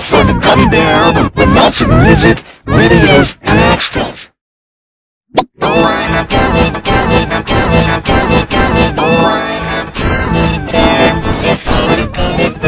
out for the Gummy Bear album with lots of music, videos, and extras. Oh, I'm a gummy, gummy, gummy, gummy, gummy. Oh, I'm a gummy bear. This little gummy